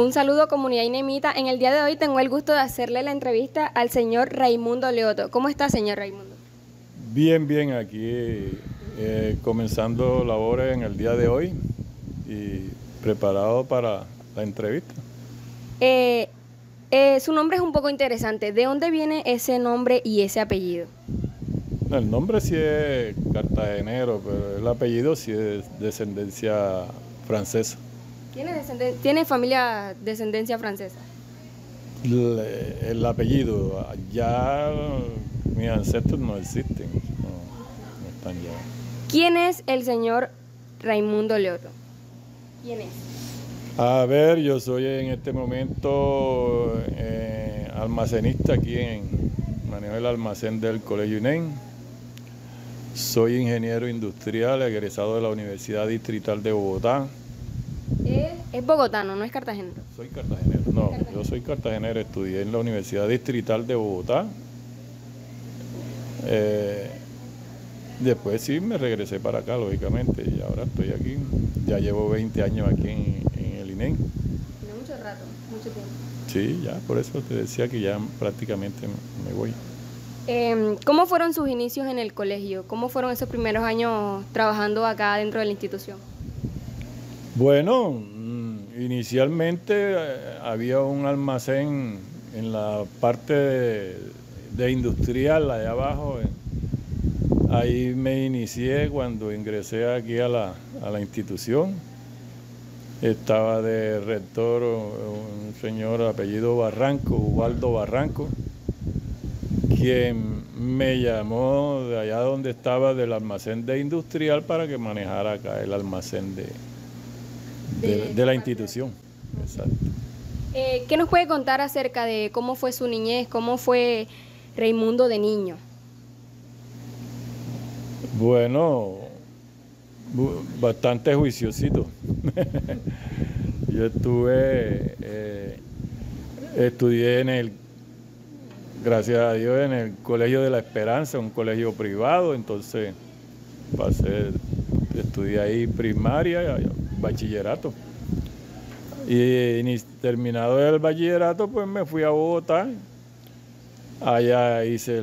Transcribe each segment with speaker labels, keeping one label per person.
Speaker 1: Un saludo comunidad inemita. En el día de hoy tengo el gusto de hacerle la entrevista al señor Raimundo Leoto. ¿Cómo está, señor Raimundo?
Speaker 2: Bien, bien, aquí eh, comenzando labores en el día de hoy y preparado para la entrevista.
Speaker 1: Eh, eh, su nombre es un poco interesante. ¿De dónde viene ese nombre y ese apellido?
Speaker 2: El nombre sí es cartagenero, pero el apellido sí es descendencia francesa.
Speaker 1: ¿Tiene, familia descendencia francesa?
Speaker 2: el apellido, ya mis ancestros no existen, no, están ya.
Speaker 1: ¿Quién es el señor Raimundo Leoto? ¿Quién es?
Speaker 2: A ver, yo soy en este momento eh, almacenista aquí en manejo el almacén del Colegio INEN. Soy ingeniero industrial egresado de la Universidad Distrital de Bogotá.
Speaker 1: Es, bogotano, no es cartagenero.
Speaker 2: Soy cartagenero, no, yo soy cartagenero, estudié en la Universidad Distrital de Bogotá. Eh, después sí me regresé para acá, lógicamente, y ahora estoy aquí. Ya llevo 20 años aquí en, el INEN.
Speaker 1: mucho rato, mucho tiempo.
Speaker 2: Sí, ya, por eso te decía que ya prácticamente me voy.
Speaker 1: Em, ¿Cómo fueron sus inicios en el colegio? ¿Cómo fueron esos primeros años trabajando acá dentro de la institución?
Speaker 2: Bueno, inicialmente eh, había un almacén en la parte de, industrial, allá abajo. Ahí me inicié cuando ingresé aquí a la, a la institución. Estaba de rector un señor apellido Barranco, Ubaldo Barranco quien me llamó de allá donde estaba del almacén de industrial para que manejara acá el almacén de, de, la institución. Exacto.
Speaker 1: Eh, ¿Qué nos puede contar acerca de cómo fue su niñez, cómo fue Raimundo de niño?
Speaker 2: Bueno, bastante juiciosito. Yo estuve, eh, estudié en el gracias a Dios, en el Colegio de la Esperanza, un colegio privado, entonces pasé, estudié ahí primaria, bachillerato. Y terminado el bachillerato, pues me fui a Bogotá. Allá hice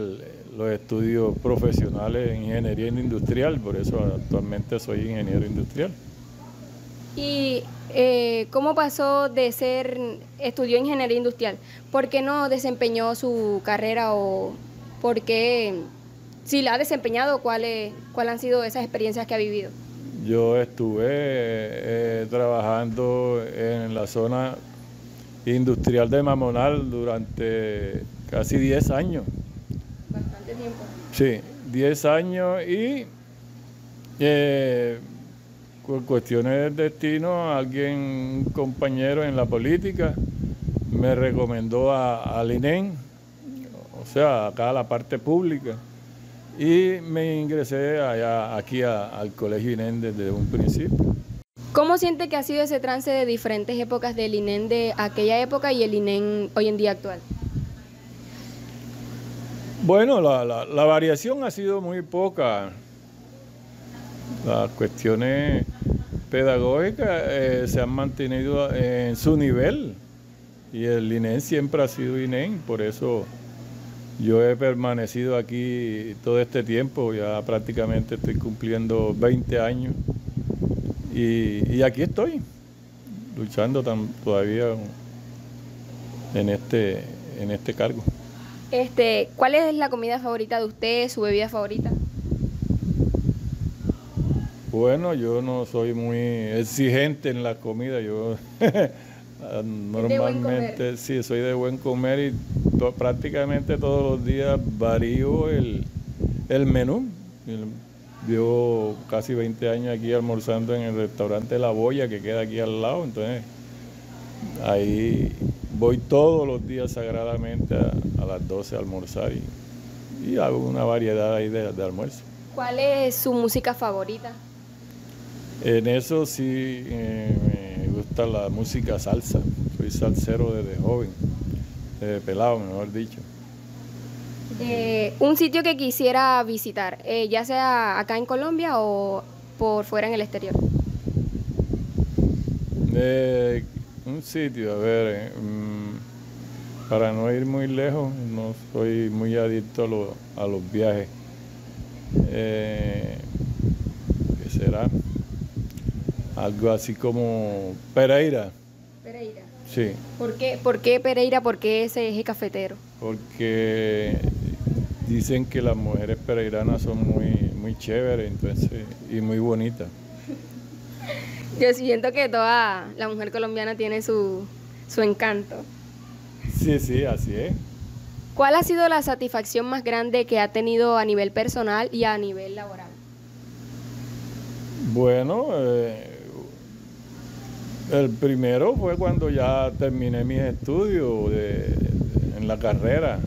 Speaker 2: los estudios profesionales en ingeniería industrial, por eso actualmente soy ingeniero industrial.
Speaker 1: ¿Y eh, cómo pasó de ser, estudió ingeniería industrial? ¿Por qué no desempeñó su carrera o por qué, si la ha desempeñado, cuáles cuál han sido esas experiencias que ha vivido?
Speaker 2: Yo estuve eh, trabajando en la zona industrial de Mamonal durante casi 10 años.
Speaker 1: Bastante tiempo.
Speaker 2: Sí, 10 años y eh, por cuestiones del destino, alguien, un compañero en la política, me recomendó a, al INEN, o sea, acá a la parte pública, y me ingresé allá, aquí al colegio INEN desde un principio.
Speaker 1: ¿Cómo siente que ha sido ese trance de diferentes épocas del INEN de aquella época y el INEN hoy en día actual?
Speaker 2: Bueno, la, la variación ha sido muy poca. Las cuestiones pedagógicas eh, se han mantenido en su nivel y el INEN siempre ha sido INEN, por eso yo he permanecido aquí todo este tiempo, ya prácticamente estoy cumpliendo 20 años y, aquí estoy, luchando todavía en este, en este cargo.
Speaker 1: Este, ¿Cuál es la comida favorita de usted, su bebida favorita?
Speaker 2: Bueno, yo no soy muy exigente en la comida, yo normalmente sí, soy de buen comer y prácticamente todos los días varío el, menú. Yo casi 20 años aquí almorzando en el restaurante La Boya que queda aquí al lado, entonces ahí voy todos los días sagradamente a, las 12 a almorzar y, hago una variedad ahí de almuerzo.
Speaker 1: ¿Cuál es su música favorita?
Speaker 2: En eso sí eh, me gusta la música salsa. Soy salsero desde joven, desde pelado, mejor dicho.
Speaker 1: Eh, un sitio que quisiera visitar, eh, ya sea acá en Colombia o por fuera en el exterior.
Speaker 2: un sitio, a ver, eh, mm, para no ir muy lejos, no soy muy adicto a, a los viajes. Eh, ¿Qué será? Algo así como Pereira. Sí.
Speaker 1: ¿Por qué, ¿Por qué Pereira? ¿Por qué ese eje cafetero?
Speaker 2: Porque dicen que las mujeres pereiranas son muy, muy chéveres entonces, y muy bonitas.
Speaker 1: Yo siento que toda la mujer colombiana tiene su, su encanto.
Speaker 2: Sí, sí, así es.
Speaker 1: ¿Cuál ha sido la satisfacción más grande que ha tenido a nivel personal y a nivel laboral?
Speaker 2: Bueno, eh, el primero fue cuando ya terminé mis estudios de, en la carrera.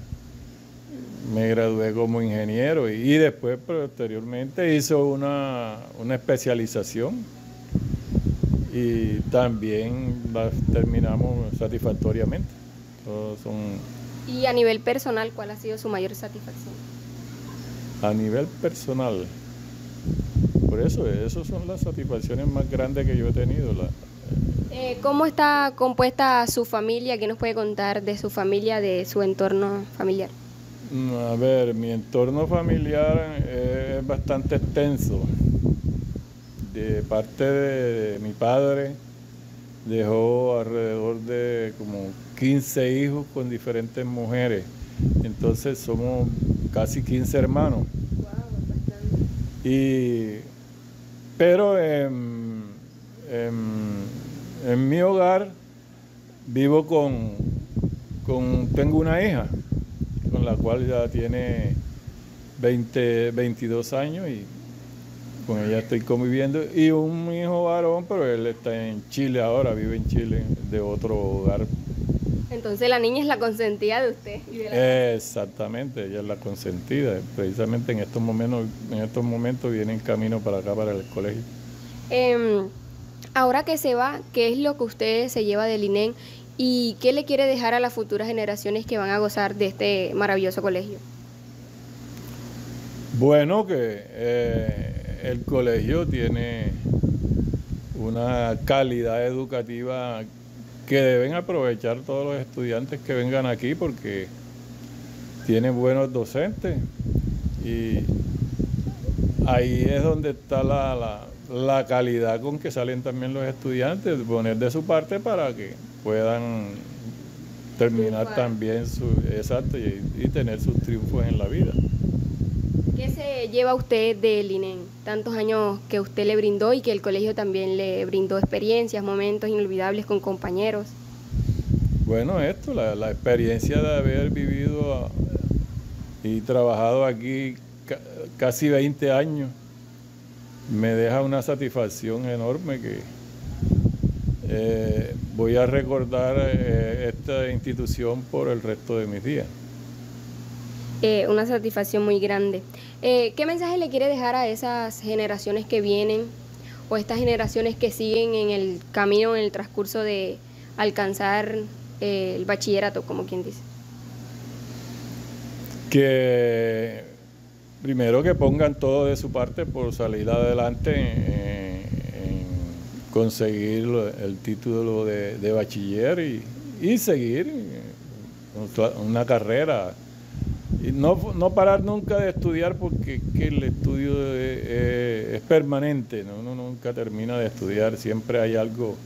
Speaker 2: Me gradué como ingeniero y, y después posteriormente hizo una, una especialización y también las terminamos satisfactoriamente.
Speaker 1: ¿Y a nivel personal cuál ha sido su mayor satisfacción?
Speaker 2: A nivel personal, por eso, esas son las satisfacciones más grandes que yo he tenido. La,
Speaker 1: eh, ¿Cómo está compuesta su familia? ¿Qué nos puede contar de su familia, de su entorno familiar?
Speaker 2: Mm, a ver, mi entorno familiar es bastante extenso de parte de, mi padre dejó alrededor de como 15 hijos con diferentes mujeres. Entonces somos casi 15 hermanos. y, pero en, mi hogar vivo con, con, tengo una hija con la cual ya tiene 20, 22 años y con ella estoy conviviendo y un hijo varón, pero él está en Chile ahora, vive en Chile, de otro hogar.
Speaker 1: Entonces la niña es la consentida de usted.
Speaker 2: Exactamente, ella es la consentida. Precisamente en estos momentos, en estos momentos viene en camino para acá, para el colegio.
Speaker 1: Em, ahora que se va, ¿qué es lo que usted se lleva del INEN y qué le quiere dejar a las futuras generaciones que van a gozar de este maravilloso colegio?
Speaker 2: Bueno, que eh, el colegio tiene una calidad educativa que deben aprovechar todos los estudiantes que vengan aquí porque tiene buenos docentes y ahí es donde está la, calidad con que salen también los estudiantes, poner de su parte para que puedan terminar también su exacto y tener sus triunfos en la vida.
Speaker 1: ¿Qué se lleva usted del INEN? Tantos años que usted le brindó y que el colegio también le brindó experiencias, momentos inolvidables con compañeros.
Speaker 2: Bueno, esto, la, experiencia de haber vivido y trabajado aquí casi 20 años me deja una satisfacción enorme que eh, voy a recordar eh, esta institución por el resto de mis días.
Speaker 1: Eh, una satisfacción muy grande. ¿Qué mensaje le quiere dejar a esas generaciones que vienen o estas generaciones que siguen en el camino, en el transcurso de alcanzar el bachillerato, como quien dice?
Speaker 2: Que primero que pongan todo de su parte por salir adelante en, conseguir el título de, bachiller y, y seguir una carrera y no, no parar nunca de estudiar porque el estudio es, permanente, ¿no? uno nunca termina de estudiar, siempre hay algo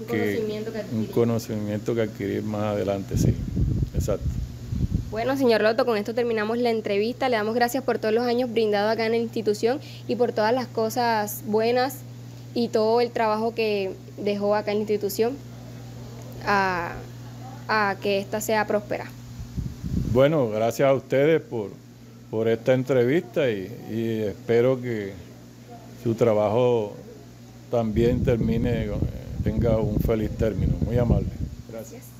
Speaker 1: un conocimiento que.
Speaker 2: Un conocimiento que adquirir más adelante, sí, exacto.
Speaker 1: Bueno, señor Loto, con esto terminamos la entrevista. Le damos gracias por todos los años brindados acá en la institución y por todas las cosas buenas y todo el trabajo que dejó acá en la institución a, que ésta sea próspera.
Speaker 2: Bueno, gracias a ustedes por, por esta entrevista y, y, espero que su trabajo también termine, tenga un feliz término. Muy amable. Gracias.